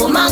我妈